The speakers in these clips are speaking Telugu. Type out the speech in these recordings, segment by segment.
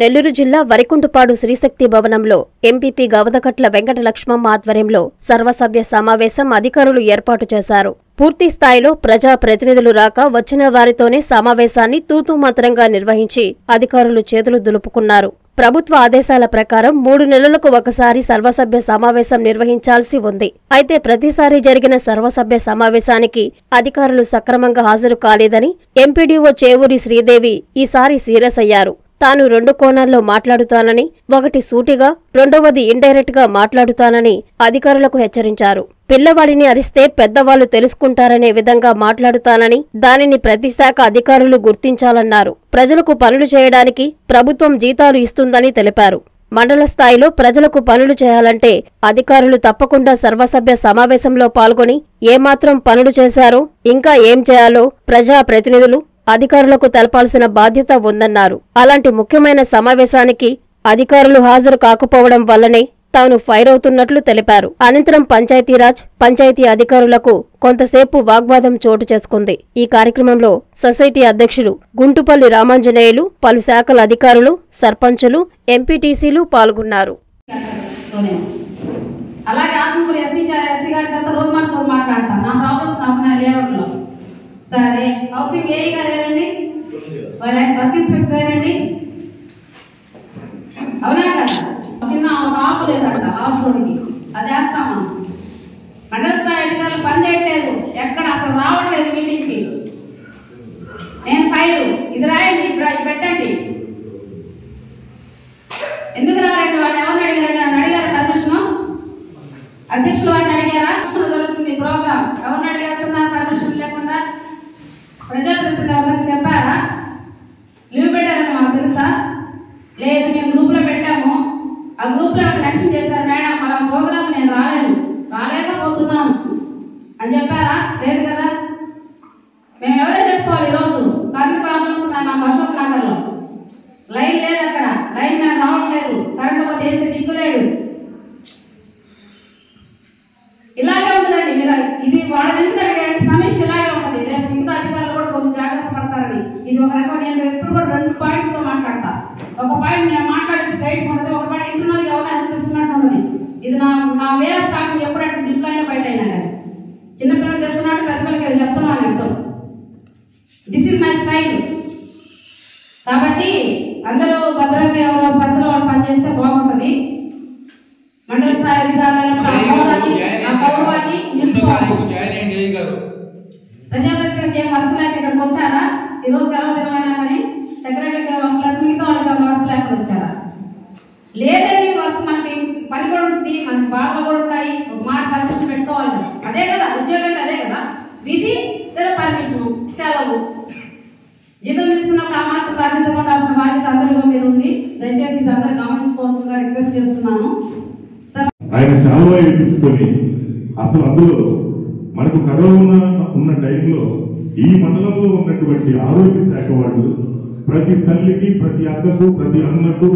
నెల్లూరు జిల్లా వరికుంటుపాడు శ్రీశక్తి భవనంలో ఎంపీపీ గవదకట్ల వెంకట లక్ష్మమ్మ ఆధ్వర్యంలో సర్వసభ్య సమావేశం అధికారులు ఏర్పాటు చేశారు. పూర్తి స్థాయిలో ప్రజా ప్రతినిధులు రాక వచ్చిన వారితోనే సమావేశాన్ని తూతుమాత్రంగా నిర్వహించి అధికారులు చేతులు దులుపుకున్నారు. ప్రభుత్వ ఆదేశాల ప్రకారం మూడు నెలలకు ఒకసారి సర్వసభ్య సమావేశం నిర్వహించాల్సి ఉంది. అయితే ప్రతిసారి జరిగిన సర్వసభ్య సమావేశానికి అధికారులు సక్రమంగా హాజరు కాలేదని ఎంపీడీఓ చేవూరి శ్రీదేవి ఈసారి సీరియస్ అయ్యారు. తాను రెండు కోణాల్లో మాట్లాడుతానని ఒకటి సూటిగా రెండవది ఇండైరెక్ట్గా మాట్లాడుతానని అధికారులకు హెచ్చరించారు. పిల్లవాడిని అరిస్తే పెద్దవాళ్ళు తెలుసుకుంటారనే విధంగా మాట్లాడుతానని దానిని ప్రతి శాఖ అధికారులు గుర్తించాలన్నారు. ప్రజలకు పనులు చేయడానికి ప్రభుత్వం జీతాలు ఇస్తుందని తెలిపారు. మండల స్థాయిలో ప్రజలకు పనులు చేయాలంటే అధికారులు తప్పకుండా సర్వసభ్య సమావేశంలో పాల్గొని ఏమాత్రం పనులు చేశారో ఇంకా ఏం చేయాలో ప్రజా ప్రతినిధులు అధికారులకు తెలపాల్సిన బాధ్యత ఉందన్నారు. అలాంటి ముఖ్యమైన సమావేశానికి అధికారులు హాజరు కాకపోవడం వల్లనే తాను ఫైర్ అవుతున్నట్లు తెలిపారు. అనంతరం పంచాయతీరాజ్ పంచాయతీ అధికారులకు కొంతసేపు వాగ్వాదం చోటు చేసుకుంది. ఈ కార్యక్రమంలో సొసైటీ అధ్యక్షులు గుంటుపల్లి రామాంజనేయులు పలు శాఖల అధికారులు సర్పంచులు ఎంపీటీసీలు పాల్గొన్నారు. అలాగే ఆత్మకూరు ఎస్సీ చా- ఎస్సీ గారి చేత రోజు మార్చి రోజు మాట్లాడతాను నా ప్రాబ్లమ్స్ నాకు నా లేఅవుట్లో సరే హౌసింగ్ ఏ గారు లేరండి వాళ్ళ వర్క్ ఇన్స్పెక్టర్ గారండి అవునా కదా? చిన్న ఆఫ్ లేదంట ఆఫ్ రోడ్కి అది వేస్తాము? మండల స్థాయి అధికారులు పని చేయట్లేదు. ఎక్కడ అసలు రావట్లేదు మీటింగ్కి. నేను ఫైల్. ఇది రాయండి ఇప్పుడు పెట్టండి. ఎందుకు రారండి? వాడు ఎవరిని అడిగారండి? అడిగారు పర్మిషన్ అధ్యక్షులు వారిని అడిగారా పర్మిషన్ జరుగుతుంది ప్రోగ్రామ్ ఎవరిని అడిగారుతున్నారు పర్మిషన్ లేకుండా ప్రజాప్రతినిధులు ఎవరికి చెప్పారా లీవ్ పెట్టారని మాకు తెలుసా లేదు మేము గ్రూప్లో పెట్టాము ఆ గ్రూప్లో యాక్షన్ చేశారు మేడం అలా ప్రోగ్రామ్ నేను రాలేను. రాలేకపోతున్నాను. అని చెప్పారా? లేదు కదా? మేము ఎవరో చెప్పుకోవాలి ఈరోజు. కరెంట్ ప్రాబ్లమ్స్ ఉన్నాయి మాకు అశోక్ నగర్లో. లైన్ లేదు అక్కడ. లైన్ నాకు రావట్లేదు. కరెంట్ పోతే వేసి దిక్కులేడు ఇలాగే ఉంటుందండి. మీరు ఇది వాళ్ళని ఎందుకు అడిగారంటే సమీక్ష ఇలాగే ఉంటుంది. రేపు మిగతా అధికారులు కూడా కొంచెం జాగ్రత్త పడతారని. ఇది ఒక రకం నేను ఎప్పుడు కూడా రెండు పాయింట్తో మాట్లాడతా. ఒక పాయింట్ నేను మాట్లాడేది స్ట్రైట్ ఉంటుంది ఒక పాయింట్ ఇంటర్నల్గా ఎవరైనా హెచ్చరిస్తున్నట్టు ఇది నా నా ఆఫ్ టాకింగ్ ఎప్పుడంటే ఇంట్లో అయినా బయట అయినా కానీ. చిన్నపిల్లలు చెప్తున్నాడు పెద్ద పిల్లలకి అది చెప్తున్నాను అర్థం. దిస్ ఇస్ మై స్టైల్ కాబట్టి అందరూ భద్రంగా ఎవరో పరిధిలో వాళ్ళు పనిచేస్తే బాగుంటది. మండల స్థాయి అధికారులను ఆ గౌరవాన్ని నిలుపుకోవాలి ప్రజాప్రతినిధులకు ఏం వర్క్ లేక ఇక్కడికి వచ్చారా? ఈ రోజు సెలవు దినమైనా కానీ సెక్రటరీకి వర్క్ లేక మిగతా వాళ్ళకి వర్క్ లేక వచ్చారా లేదండి వర్క్ మనకి పని కూడా ఉంటుంది మనకి బాధలు కూడా ఉంటాయి. ఒక మాట పర్మిషన్ పెట్టుకోవాలి కదా. అదే కదా ఉద్యోగం అంటే అదే కదా. విధి లేదా పర్మిషన్ సెలవు. జీతం తీసుకున్నప్పుడు ఆ మాత్రం బాధ్యత ఉండాల్సిన బాధ్యత అందరిలో మీద ఉంది. దయచేసి ఇది అందరూ గమనించుకోవాల్సిందిగా రిక్వెస్ట్ చేస్తున్నాను. ఆయన శాలువా ఇప్పించుకొని అసలు అందులో మనకు కరోనా ఉన్న టైంలో ఈ మండలంలో ఉన్నటువంటి ఆరోగ్య శాఖ వాళ్ళు ప్రతి తల్లికి ప్రతి అక్కకు ప్రతి అన్నకు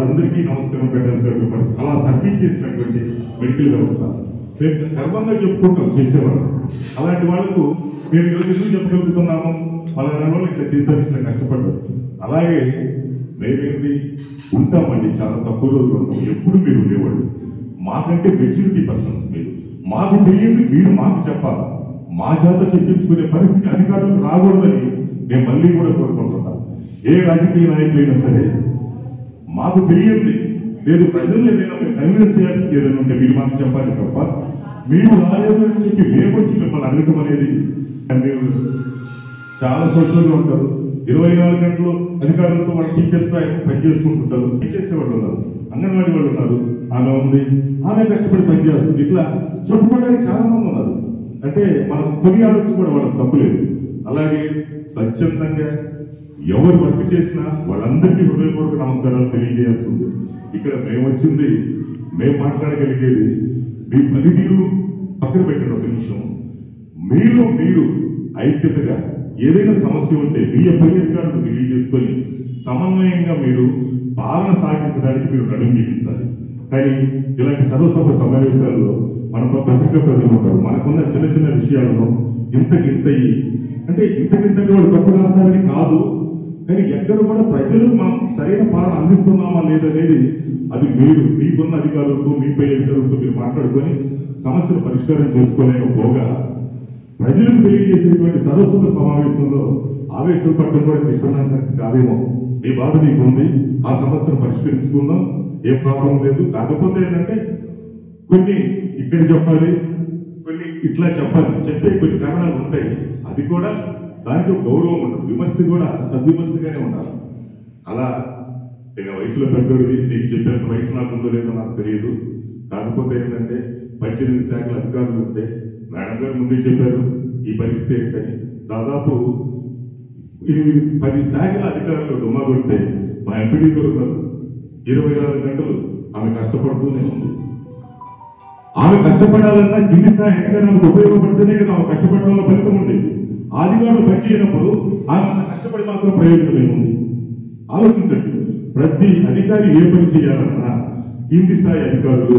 వాళ్ళందరికీ నమస్కారం పెట్టాల్సినటువంటి పరిస్థితి అలా సర్వీస్ చేసినటువంటి మెడికల్ వ్యవస్థ. మేము గర్వంగా చెప్పుకుంటాం చేసేవాళ్ళు. అలాంటి వాళ్ళకు మేము ఈరోజు ఎందుకు చెప్పగలుగుతున్నాము? పలానా వాళ్ళు ఇట్లా చేశారు ఇట్లా కష్టపడ్డారు. అలాగే మేమేంది? ఉంటామండి. చాలా తక్కువ రోజులు ఉంటాం. ఎప్పుడు మీరు ఉండేవాళ్ళు? మాకంటే మెచ్యూరిటీ పర్సన్స్ మీరు. మాకు తెలియదు మీరు మాకు చెప్పాలి? మా చేత చెప్పించుకునే పరిస్థితి అధికారులకు రాకూడదని నేను మళ్ళీ కూడా కోరుకుంటున్నాను ఏ రాజకీయ నాయకులైనా సరే మాకు తెలియంది. లేదు ప్రజలు ఏదైనా మేము కన్విన్స్ చేయాల్సింది ఏదైనా ఉంటే మీరు మాకు చెప్పాలి తప్ప మీరు రాలేదు అని చెప్పి మేము వచ్చి మిమ్మల్ని అడగటం అనేది మీరు చాలా సోషల్గా ఉంటారు. ఇరవై నాలుగు గంటలు అధికారులతో వాళ్ళు టీచర్స్ పనిచేసుకుంటుంటారు పని టీచర్స్ వాళ్ళు ఉన్నారు? అంగన్వాడీ వాళ్ళు ఉన్నారు. ఆమె ఉంది. ఆమె కష్టపడి పనిచేస్తుంది ఇట్లా చెప్పుకోవడానికి చాలా మంది ఉన్నారు. అంటే మనం కొనియాడొచ్చు కూడా వాళ్ళకి తప్పులేదు అలాగే స్వచ్ఛందంగా ఎవరు వర్క్ చేసినా వాళ్ళందరికీ హృదయపూర్వక నమస్కారాలు తెలియజేయాల్సింది. ఇక్కడ మేము వచ్చింది మేము మాట్లాడగలిగేది మీ పనితీరు పక్కన పెట్టండి ఒక నిమిషం. మీరు మీరు ఐక్యతగా ఏదైనా సమస్య ఉంటే మీ పై అధికారులకు తెలియజేసుకొని సమన్వయంగా మీరు పాలన సాగించడానికి మీరు నడుం బిగించాలి. కానీ ఇలాంటి సర్వసభ సమావేశాల్లో మన పత్రిక ప్రజలు ఉంటారు. మనకున్న చిన్న చిన్న విషయాలను ఇంతకి అంటే ఇంతకింతకి వాళ్ళు తప్పు రాస్తారని కాదు. కానీ ఎక్కడ కూడా ప్రజలు మనం సరైన పాలన అందిస్తున్నామా లేదనేది అది మీరు మీకున్న అధికారులతో మీపై అధికారులతో మీరు మాట్లాడుకొని సమస్యను పరిష్కారం చేసుకోలేకపోగా ప్రజలకు తెలియజేసేటువంటి సదస్సుల సమావేశంలో ఆవేశం పట్టడం కూడా కృష్ణానంద కాదేమో. మీ బాధ నీకు ఉంది ఆ సమస్యను పరిష్కరించుకుందాం. ఏ ప్రాబ్లం లేదు. కాకపోతే ఏంటంటే కొన్ని ఇక్కడ చెప్పాలి కొన్ని ఇట్లా చెప్పాలి చెప్పే కొన్ని కారణాలు ఉంటాయి. అది కూడా దానికి గౌరవం ఉంటుంది. విమర్శ కూడా సద్విమర్శగానే ఉండాలి. అలా నేను వయసులో పెద్దోడివి నీకు చెప్పేంత వయసు నాకు ఉందో లేదో నాకు తెలియదు. కాకపోతే ఏంటంటే పద్దెనిమిది శాఖల అధికారులు ఉంటే మేడం గారు ముందే చెప్పారు ఈ పరిస్థితి ఏంటని. దాదాపు ఎనిమిది పది శాఖల అధికారులు డుమ్మాగొట్టే మా ఎంపీడీ కొడుకున్నారు ఇరవై నాలుగు గంటలు ఆమె కష్టపడుతూనే ఉంది. ఆమె కష్టపడాలన్నా కింది స్థాయి అధికారులకు ఉపయోగపడితేనే కదా ఆమె కష్టపడడం వల్ల ఫలితం ఉండేది. ఆదివారం పని చేయనప్పుడు ఆమె కష్టపడి మాత్రం ప్రయోజనం ఏముంది? ఆలోచించండి. ప్రతి అధికారి ఏ పని చేయాలన్నా కింది స్థాయి అధికారులు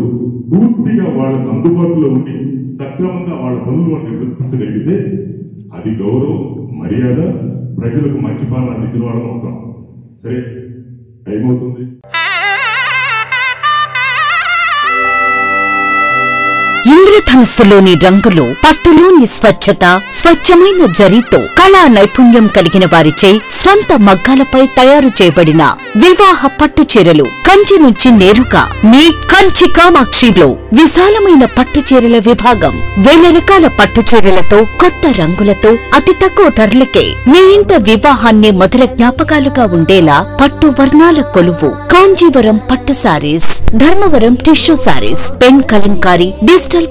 పూర్తిగా వాళ్ళకు అందుబాటులో ఉండి సక్రమంగా వాళ్ళ పనులు వాళ్ళు నిర్వర్తించగలిగితే అది గౌరవం మర్యాద ప్రజలకు మంచి పాలన అందించిన వాళ్ళం అవుతాం. సరే టైం అవుతుంది. ఇంద్రధనుస్సులోని రంగులు పట్టులోని స్వచ్ఛత స్వచ్ఛమైన జరీతో కళా నైపుణ్యం కలిగిన వారిచే స్వంత మగ్గాలపై తయారు చేయబడిన వివాహ పట్టు చీరలు కంచి నుంచి నేరుగా మీ కంచి కామాక్షిలో విశాలమైన పట్టు చీరల విభాగం. వేల రకాల పట్టు చీరలతో కొత్త రంగులతో అతి తక్కువ ధరలకే మీ ఇంట వివాహాన్ని మధుర జ్ఞాపకాలుగా ఉండేలా పట్టు వర్ణాల కొలువు. కాంజీవరం పట్టు sarees Dharmavaram tissue sarees pen kalamkari digital